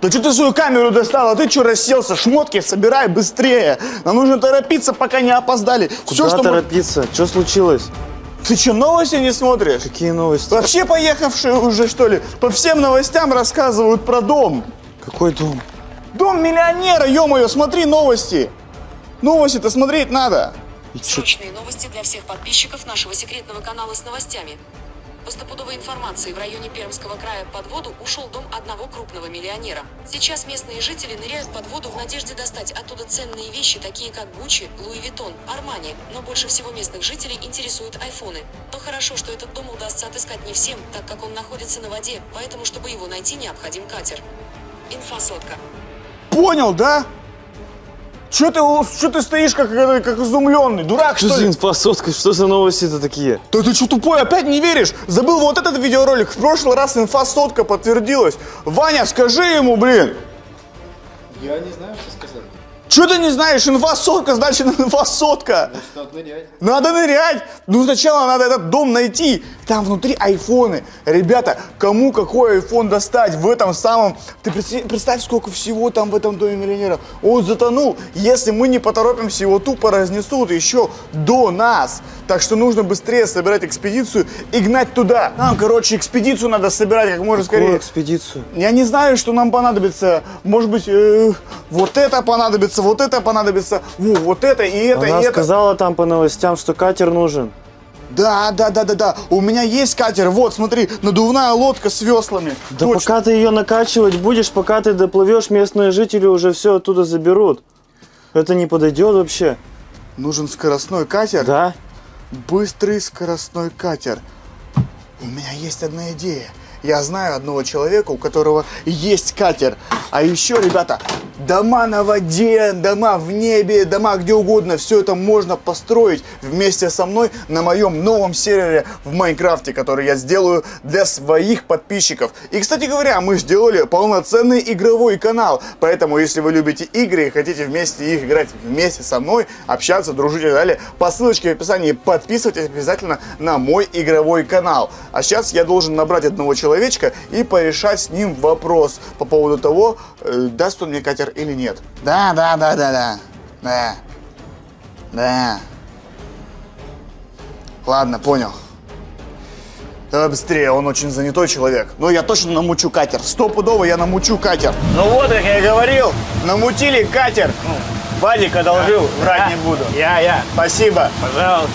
Да что ты свою камеру достал? А ты что расселся? Шмотки собирай быстрее. Нам нужно торопиться, пока не опоздали. Куда что мы- торопиться? Что случилось? Ты что, новости не смотришь? Какие новости? Вообще поехавшие уже, что ли? По всем новостям рассказывают про дом. Какой дом? Дом миллионера, ё-моё, смотри новости. Новости-то смотреть надо. Срочные новости для всех подписчиков нашего секретного канала с новостями. По стопудовой информации, в районе Пермского края под воду ушел дом одного крупного миллионера. Сейчас местные жители ныряют под воду в надежде достать оттуда ценные вещи, такие как Гуччи, Луи Виттон, Армани. Но больше всего местных жителей интересуют айфоны. Но хорошо, что этот дом удастся отыскать не всем, так как он находится на воде, поэтому, чтобы его найти, необходим катер. Инфа сотка. Понял, да? Че ты, чё ты стоишь как, как, как изумленный? Дурак, Что что за ли? инфосотка? Что за новости-то такие? Да ты что тупой, опять не веришь? Забыл вот этот видеоролик. В прошлый раз инфа сотка подтвердилась. Ваня, скажи ему, блин. Я не знаю, что сказать. Что ты не знаешь? Инфа сотка, значит инфа сотка. Значит, надо нырять. Надо нырять. Ну, сначала надо этот дом найти. Там внутри айфоны. Ребята, кому какой айфон достать в этом самом... Ты представь, представь, сколько всего там в этом доме миллионера. Он затонул. Если мы не поторопимся, его тупо разнесут еще до нас. Так что нужно быстрее собирать экспедицию и гнать туда. Нам, короче, экспедицию надо собирать как можно Какую скорее. экспедицию? Я не знаю, что нам понадобится. Может быть, э, вот это понадобится, вот это понадобится, во, вот это и это, Она и это. сказала там по новостям, что катер нужен. Да, да, да, да, да. У меня есть катер. Вот, смотри, надувная лодка с веслами. Да Точно. пока ты ее накачивать будешь, пока ты доплывешь, местные жители уже все оттуда заберут. Это не подойдет вообще. Нужен скоростной катер. Да? Быстрый скоростной катер. У меня есть одна идея. Я знаю одного человека, у которого есть катер. А еще, ребята, дома на воде, дома в небе, дома где угодно. Все это можно построить вместе со мной на моем новом сервере в Майнкрафте, который я сделаю для своих подписчиков. И, кстати говоря, мы сделали полноценный игровой канал. Поэтому, если вы любите игры и хотите вместе их играть вместе со мной, общаться, дружить и так далее, по ссылочке в описании подписывайтесь обязательно на мой игровой канал. А сейчас я должен набрать одного человечка и порешать с ним вопрос по поводу того, э, даст он мне катер или нет. Да, да, да, да, да. Да. Да. Ладно, понял. Давай быстрее, он очень занятой человек. Но я точно намучу катер. Стопудово я намучу катер. Ну вот, как я и говорил, намутили катер. Ну, Вадик одолжил, врать не буду. Я, я, Спасибо. пожалуйста.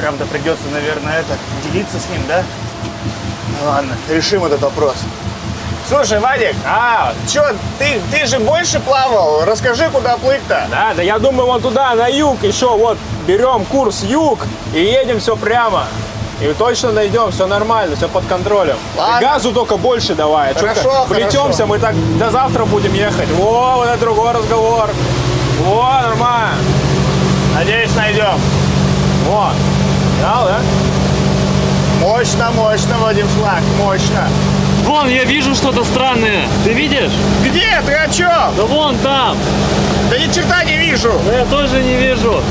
Правда, придется, наверное, это, делиться с ним, да? Ну ладно, решим этот вопрос. Слушай, Вадик, А, чё, ты, ты же больше плавал? Расскажи, куда плыть-то? да, да я думаю, вон туда, на юг еще, вот, берем курс юг и едем все прямо. И точно найдем, все нормально, все под контролем. Ладно. И газу только больше давай. а Хорошо, Влетемся, хорошо. мы так до завтра будем ехать. Во, вот это другой разговор. Во, нормально. Надеюсь, найдем. Во. Дал, да? Мощно, мощно, Вадим Шлак, мощно. Вон, я вижу что-то странное. Ты видишь? Где? Ты о чем? Да вон там. Да ни черта не вижу. Да я тоже не вижу.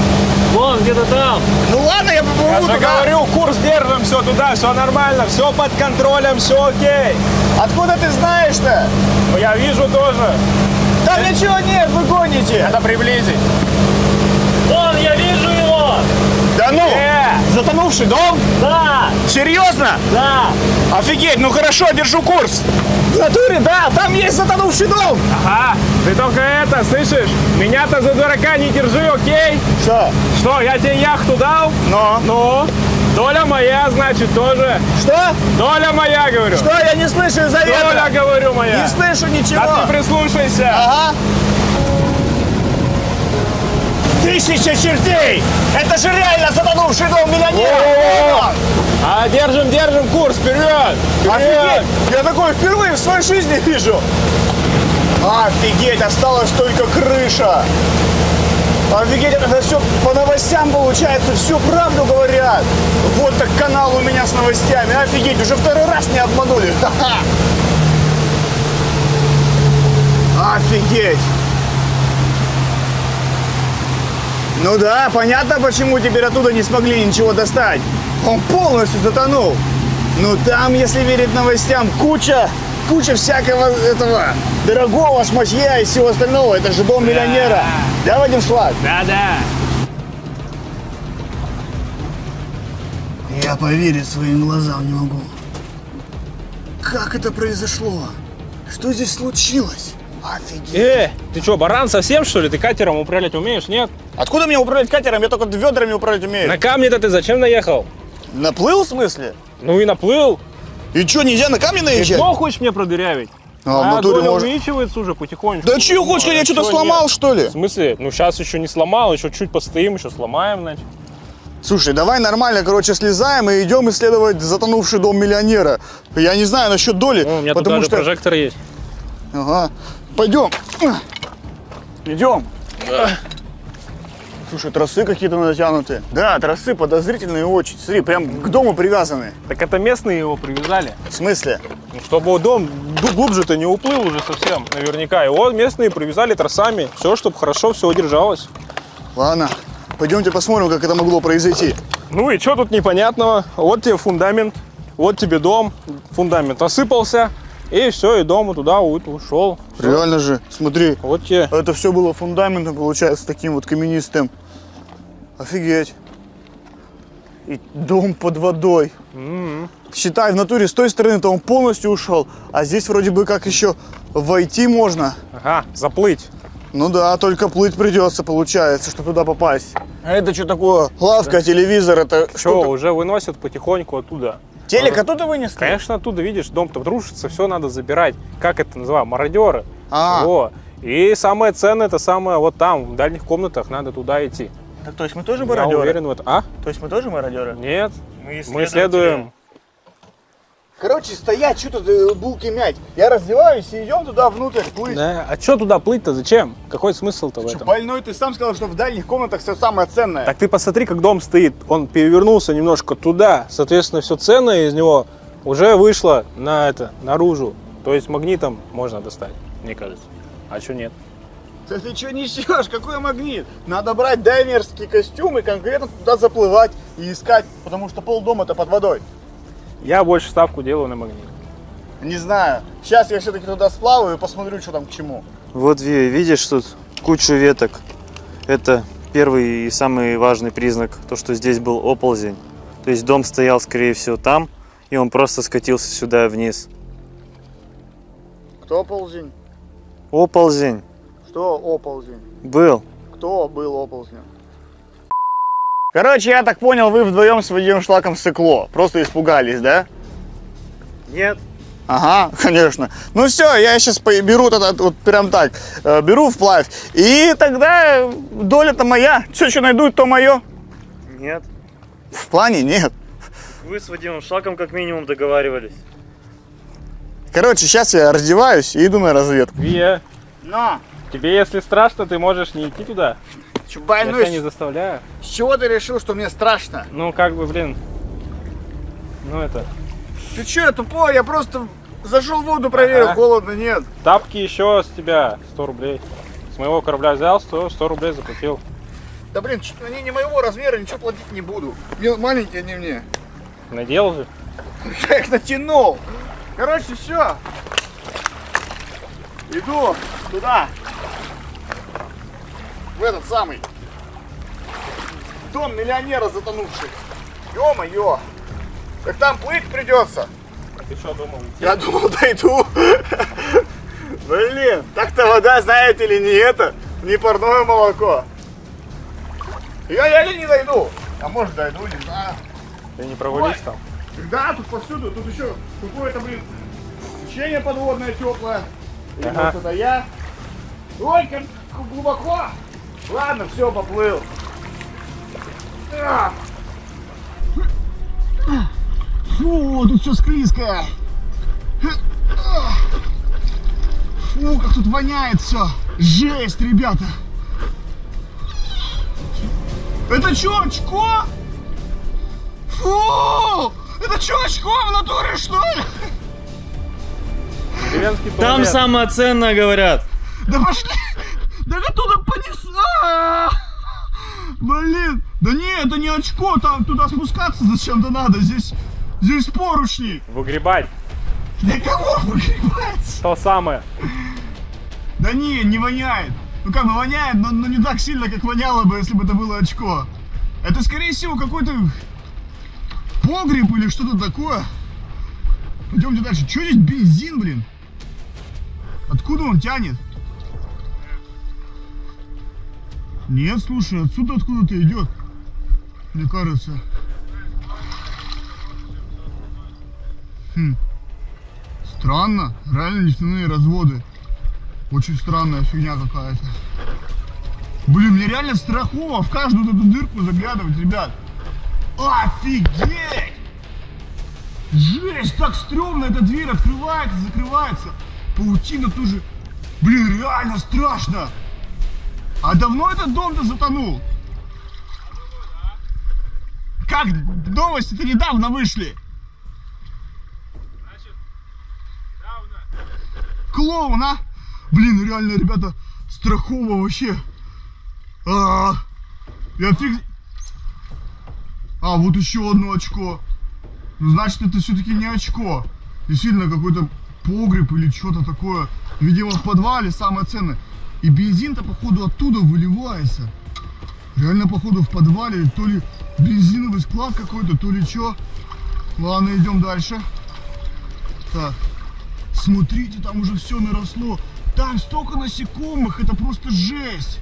Вон, где-то там. Ну ладно, я Я поплыву же туда. говорю, курс держим, все туда, все нормально, все под контролем, все окей. Откуда ты знаешь-то? Ну, Я вижу тоже. Там ничего нет, вы гоните. Надо приблизить. Вон, я вижу его. Да ну, Э, затонувший дом? Да, Серьезно? да. Офигеть, ну хорошо, держу курс. В натуре, да, там есть затонувший дом. Ага, ты только это, слышишь? Меня-то за дурака не держи, окей? Что? Что, я тебе яхту дал? Но? Ну, доля моя, значит, тоже. Что? Доля моя, говорю. Что? Я не слышу из-за Доля, ветра. говорю, моя. Не слышу ничего. Да ты прислушайся. Ага. Тысяча чертей! Это же реально затонувший дом миллионера! А, держим, держим курс, вперед! Офигеть! Я такое впервые в своей жизни вижу! Офигеть! Осталась только крыша! Офигеть, это все по новостям получается, всю правду говорят. Вот так канал у меня с новостями. Офигеть, уже второй раз не обманули. Ха-ха. Офигеть. Ну да, понятно, почему теперь оттуда не смогли ничего достать. Он полностью затонул. Ну там, если верить новостям, куча, куча всякого этого дорогого шматья и всего остального. Это же дом миллионера. Да, Вадим Шлак? Да-да. Я поверить своим глазам не могу. Как это произошло? Что здесь случилось? Офигеть. Э, ты что, баран совсем, что ли? Ты катером управлять умеешь, нет? Откуда мне управлять катером? Я только ведрами управлять умею. На камне-то ты зачем наехал? Наплыл в смысле? Ну и наплыл. И что, нельзя на камни Ты наезжать? что хочешь мне продырявить? А, А натуре доля можно. увеличивается уже потихонечку. Да чего хочешь, я что-то сломал, нет? что ли? В смысле? Ну сейчас еще не сломал, еще чуть постоим, еще сломаем, значит. Слушай, давай нормально, короче, слезаем и идем исследовать затонувший дом миллионера. Я не знаю насчет доли, Ну, у меня тут потому даже что... прожектор есть. Ага. Пойдем. Идем. Слушай, тросы какие-то натянутые. Да, тросы подозрительные очень. Смотри, прям к дому привязаны. Так это местные его привязали. В смысле? Ну, чтобы дом глубже-то не уплыл уже совсем, наверняка. Его местные привязали тросами. Все, чтобы хорошо все удержалось. Ладно, пойдемте посмотрим, как это могло произойти. Ну и что тут непонятного? Вот тебе фундамент, вот тебе дом, фундамент осыпался, и все, и дом туда ушел. Реально же, смотри, Вот тебе. это все было фундаментом, получается, таким вот каменистым. Офигеть. И дом под водой. Считай, в натуре с той стороны-то он полностью ушел, а здесь вроде бы как еще войти можно. Ага, заплыть. Ну да, только плыть придется, получается, чтобы туда попасть. А это что такое? Лавка, телевизор, это Что, что? уже выносят потихоньку оттуда. Телек оттуда вынесли? Конечно, оттуда, видишь, дом-то рушится, все надо забирать. Как это называют? Мародеры. А. Во. И самое ценное, это самое вот там, в дальних комнатах, надо туда идти. Так, то есть мы тоже Я мародеры? уверен в этом. А? То есть мы тоже мародеры? Нет. Мы Мы исследуем. Короче, стоять, что тут э, булки мять? Я раздеваюсь и идем туда внутрь плыть. Да. А что туда плыть-то? Зачем? Какой смысл-то в Что, этом? больной, ты сам сказал, что в дальних комнатах все самое ценное. Так ты посмотри, как дом стоит. Он перевернулся немножко туда. Соответственно, все ценное из него уже вышло на это, наружу. То есть магнитом можно достать, мне кажется. А что нет? Да ты что несешь? Какой магнит? Надо брать дайверский костюм и конкретно туда заплывать и искать, потому что полдома-то под водой. Я больше ставку делаю на магнит. Не знаю. Сейчас я все-таки туда сплаваю и посмотрю, что там к чему. Вот ви- видишь тут кучу веток. Это первый и самый важный признак, то, что здесь был оползень. То есть дом стоял, скорее всего, там, и он просто скатился сюда вниз. Кто оползень? Оползень Что оползень? был. Кто был оползнем? Короче, я так понял, вы вдвоем с Вадимом Шлаком сыкло. Просто испугались, да? Нет. Ага, конечно. Ну все, я сейчас беру тогда вот прям так, э, беру вплавь. И тогда доля-то моя. Все, что найду, то мое. Нет. В плане нет. Вы с Вадимом Шаком как минимум договаривались. Короче, сейчас я раздеваюсь и иду на разведку. Вия, Но, тебе если страшно, ты можешь не идти туда. Че, Я больной, тебя не заставляю. с чего ты решил, что мне страшно? Ну, как бы, блин. Ну, это. Ты че, я тупой? Я просто зашел в воду, проверил, Ага. холодно, нет. Тапки еще с тебя 100 рублей. С моего корабля взял, 100, 100 рублей заплатил. Да блин, они не моего размера, ничего платить не буду. Мне маленькие, они мне. Надел же. Я их натянул. Короче, все. Иду туда. В этот самый. Дом миллионера затонувший. Ё-моё. Так там плыть придется. А ты что думал? Я думал, дойду. Блин, так-то вода, знаете ли, не это, не парное молоко. Я еле не дойду. А может дойду, не знаю. Ты не провались там? Да, тут повсюду, тут еще какое-то, блин, течение подводное теплое. Или Ага. может это я. Ой, как глубоко. Ладно, все, поплыл. А. Фу, тут все склизкое. Фу, как тут воняет все. Жесть, ребята. Это что, очко? Фу! Это что, очко в натуре, что ли? Там самое ценное, говорят. Да пошли! Да оттуда понесла! Блин! Да не, это не очко, там туда спускаться зачем-то надо. Здесь, здесь поручни. Выгребать. Для кого выгребать? То самое. Да не, не воняет. Ну как бы воняет, но, но не так сильно, как воняло бы, если бы это было очко. Это, скорее всего, какой-то погреб или что-то такое. Пойдемте дальше. Что здесь бензин, блин? Откуда он тянет? Нет, слушай, отсюда откуда-то идет. Мне кажется. Хм. Странно. Реально нефтяные разводы. Очень странная фигня какая-то. Блин, мне реально страхово в каждую эту дырку заглядывать, ребят. Офигеть! Жесть, так стрёмно, эта дверь открывается, закрывается. Паутина тоже. Блин, реально страшно. А давно этот дом-то затонул? Как новости-то недавно вышли? Клоун, а? Блин, реально, ребята, страхово вообще. А, я фиг... А, вот еще одно очко. Ну, значит, это все-таки не очко. Действительно, какой-то погреб или что-то такое. Видимо, в подвале самое ценное. И бензин-то, походу, оттуда выливается. Реально, походу, в подвале то ли бензиновый склад какой-то, то ли что. Ладно, идем дальше. Так. Смотрите, там уже все наросло. Там столько насекомых, это просто жесть.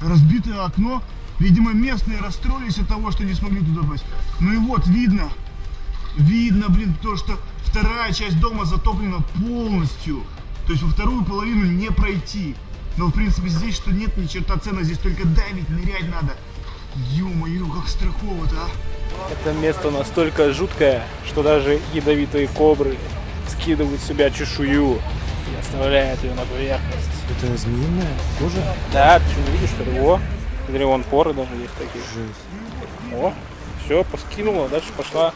Разбитое окно. Видимо, местные расстроились от того, что не смогли туда попасть. Ну и вот, видно. Видно, блин, то, что вторая часть дома затоплена полностью. То есть во вторую половину не пройти. Но, в принципе, здесь что нет ни черта цена, здесь только давить, нырять надо. Ё-моё, как страхово-то, а. Это место настолько жуткое, что даже ядовитые кобры скидывают с себя чешую и оставляют ее на поверхность. Это змеиная кожа? Да, ты что, не видишь, что ли? О, смотри, вон поры даже есть такие. О, все, поскинула, дальше пошла,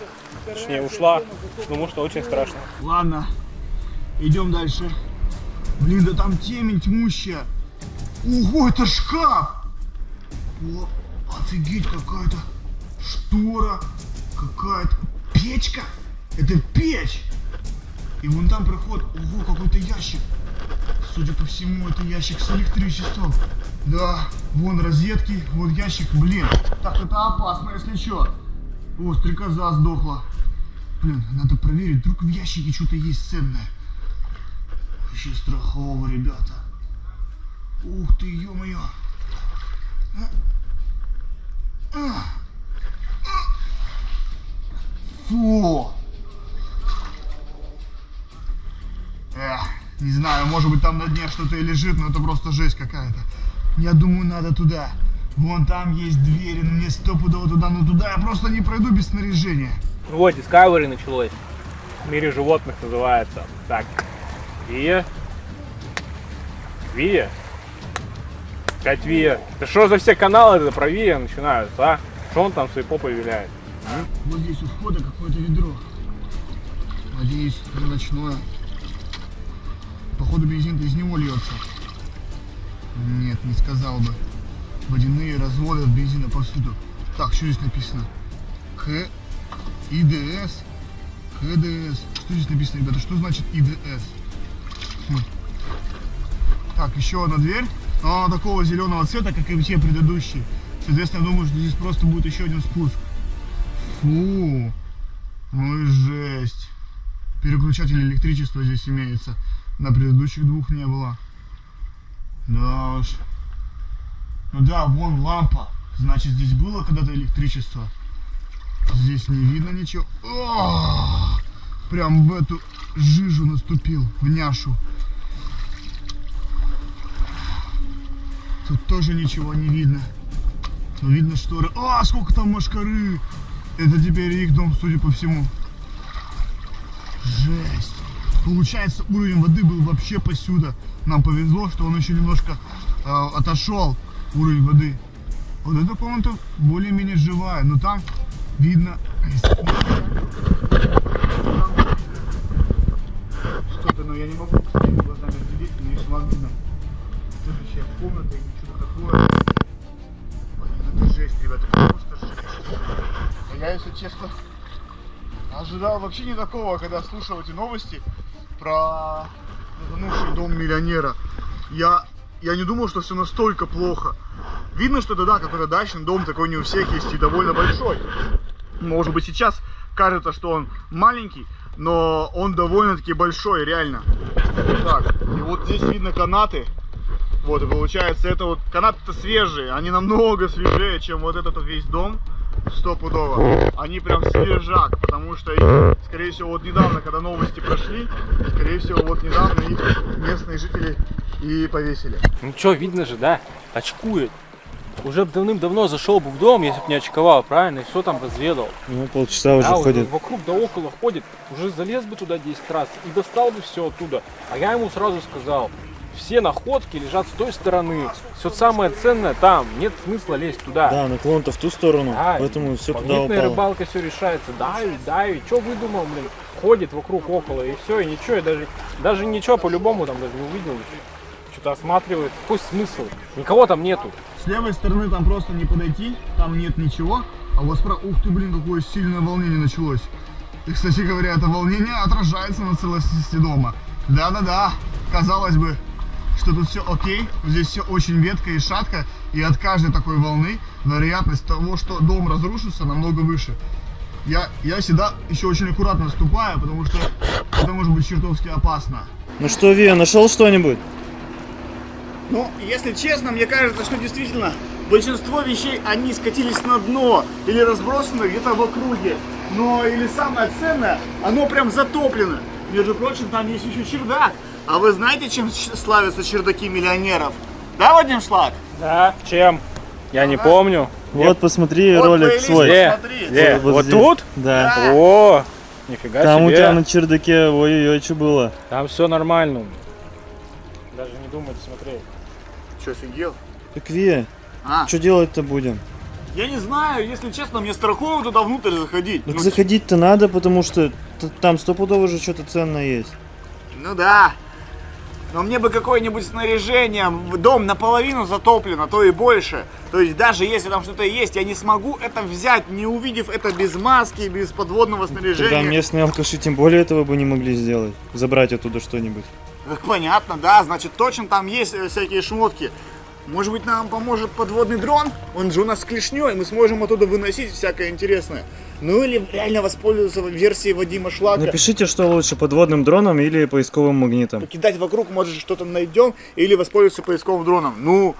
точнее ушла, потому что очень страшно. Ладно, идем дальше. Блин, да там темень тьмущая. Ого, это шкаф! О, офигеть, какая-то штора, какая-то печка. Это печь. И вон там проход. Ого, какой-то ящик. Судя по всему, это ящик с электричеством. Да, вон розетки, вот ящик, блин. Так, это опасно, если что. О, стрекоза сдохла. Блин, надо проверить, вдруг в ящике что-то есть ценное. Вообще страхово, ребята. Ух ты, ё-моё. А. А. А. Фу. Эх, не знаю, может быть там на дне что-то и лежит, но это просто жесть какая-то. Я думаю, надо туда. Вон там есть двери, но мне стопудово туда, но туда я просто не пройду без снаряжения. Вот, Discovery началось. В мире животных называется. Так, Вия. Вия. Опять Вия. Да что за все каналы это про Вия начинаются, а? Что он там своей попой виляет? Вот здесь у входа какое-то ведро. Надеюсь, ночное. Походу бензин-то из него льется. Нет, не сказал бы. Водяные разводы от бензина повсюду. Так, что здесь написано? Х, ИДС, ХДС. Что здесь написано, ребята? Что значит ИДС? Хм. Так, еще одна дверь. Но она такого зеленого цвета, как и все предыдущие. Соответственно, я думаю, что здесь просто будет еще один спуск. Фу. Ну и жесть. Переключатель электричества здесь имеется. На предыдущих двух не было. Да уж. Ну да, вон лампа. Значит, здесь было когда-то электричество. Здесь не видно ничего. О! Прям в эту жижу наступил, в няшу. Тут тоже ничего не видно. Но видно шторы. А, сколько там машкары! Это теперь их дом, судя по всему. Жесть. Получается, уровень воды был вообще посюда. Нам повезло, что он еще немножко э, отошел, уровень воды. Вот эта комната более-менее живая, но там видно... Что-то, но я не могу глазами но если вам видно следующая комната или что-то такое. Это жесть, ребята, просто жесть. Я, если честно, ожидал вообще не такого, когда слушал эти новости про затонувший дом миллионера. Я, я не думал, что все настолько плохо. Видно, что это, да, какой-то дачный дом, такой не у всех есть и довольно большой. Может быть, сейчас кажется, что он маленький, но он довольно-таки большой, реально. Так, и вот здесь видно канаты. Вот, и получается, это вот канаты-то свежие, они намного свежее, чем вот этот вот весь дом стопудово. Они прям свежак, потому что их, скорее всего, вот недавно, когда новости прошли, скорее всего, вот недавно их местные жители и повесили. Ну что, видно же, да? Очкует. Уже б давным-давно зашел бы в дом, если бы не очковал, правильно? И все там разведал. Ну, полчаса уже Да, уже ходит. вокруг да около ходит, уже залез бы туда 10 раз и достал бы все оттуда. А я ему сразу сказал, все находки лежат с той стороны, все самое ценное там, нет смысла лезть туда. Да, наклон-то в ту сторону, Да, поэтому все туда упало. рыбалка все решается. Давит, давит. Что выдумал, блин? Ходит вокруг около и все, и ничего, и даже, даже ничего по-любому там даже не увидел. Что-то осматривает. Какой смысл? Никого там нету. С левой стороны там просто не подойти, там нет ничего. А вот справа, ух ты, блин, какое сильное волнение началось. И, кстати говоря, это волнение отражается на целостности дома. Да-да-да, казалось бы, что тут все окей, здесь все очень ветко и шатко, и от каждой такой волны вероятность того, что дом разрушится, намного выше. Я, я всегда еще очень аккуратно ступаю, потому что это может быть чертовски опасно. Ну что, Вия, нашел что-нибудь? Ну, если честно, мне кажется, что действительно большинство вещей, они скатились на дно или разбросаны где-то в округе. Но или самое ценное, оно прям затоплено. Между прочим, там есть еще чердак. А вы знаете, чем славятся чердаки миллионеров? Да, Вадим Шлак? Да, чем? Я не помню. Вот, посмотри Вот ролик плейлист, свой. Где? посмотри. Где? Вот Вот, тут? Да. Да. О, нифига Там у себе. тебя на чердаке, ой-ой-ой, что было? Там все нормально. Даже не думайте смотреть. Что, офигел? Так, Вия, А, что делать-то будем? я не знаю, если честно, мне страхово туда внутрь заходить. Так Ну, заходить-то надо, потому что там стопудово уже что-то ценное есть. Ну да. Но мне бы какое-нибудь снаряжение. Дом наполовину затоплен, а то и больше. То есть даже если там что-то есть, я не смогу это взять, не увидев это без маски, без подводного снаряжения. Тогда местные алкаши тем более этого бы не могли сделать. Забрать оттуда что-нибудь. Так понятно, да, значит точно там есть э, всякие шмотки. Может быть нам поможет подводный дрон? Он же у нас с клешней, мы сможем оттуда выносить всякое интересное. Ну или реально воспользоваться версией Вадима Шлака. Напишите, что лучше, подводным дроном или поисковым магнитом. покидать вокруг, может что-то найдем, или воспользоваться поисковым дроном. Ну,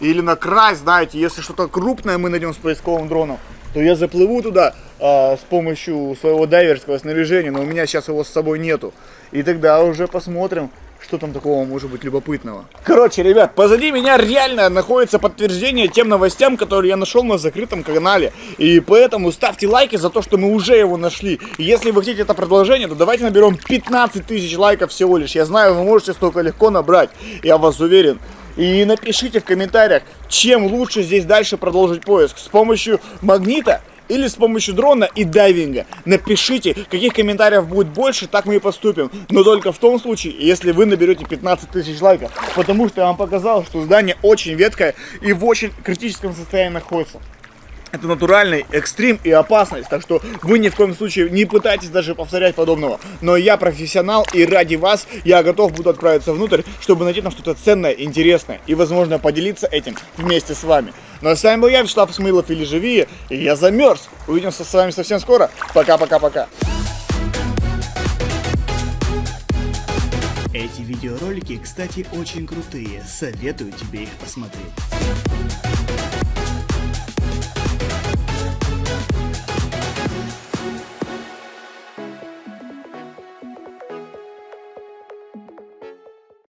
или на край, знаете, если что-то крупное мы найдем с поисковым дроном, то я заплыву туда а, с помощью своего дайверского снаряжения, но у меня сейчас его с собой нету. И тогда уже посмотрим, что там такого может быть любопытного. Короче, ребят, позади меня реально находится подтверждение тем новостям, которые я нашел на закрытом канале. И поэтому ставьте лайки за то, что мы уже его нашли. И если вы хотите это продолжение, то давайте наберем 15 тысяч лайков всего лишь. Я знаю, вы можете столько легко набрать, я вас уверен. И напишите в комментариях, чем лучше здесь дальше продолжить поиск. С помощью магнита или с помощью дрона и дайвинга. Напишите, каких комментариев будет больше, так мы и поступим. Но только в том случае, если вы наберете 15 тысяч лайков. Потому что я вам показал, что здание очень веткое и в очень критическом состоянии находится. Это натуральный экстрим и опасность, так что вы ни в коем случае не пытайтесь даже повторять подобного. Но я профессионал и ради вас я готов буду отправиться внутрь, чтобы найти там что-то ценное, интересное и, возможно, поделиться этим вместе с вами. Ну а с вами был я, Вячеслав Исмаилов или Живие, и я замерз. Увидимся с вами совсем скоро. Пока-пока-пока. Эти видеоролики, кстати, очень крутые. Советую тебе их посмотреть.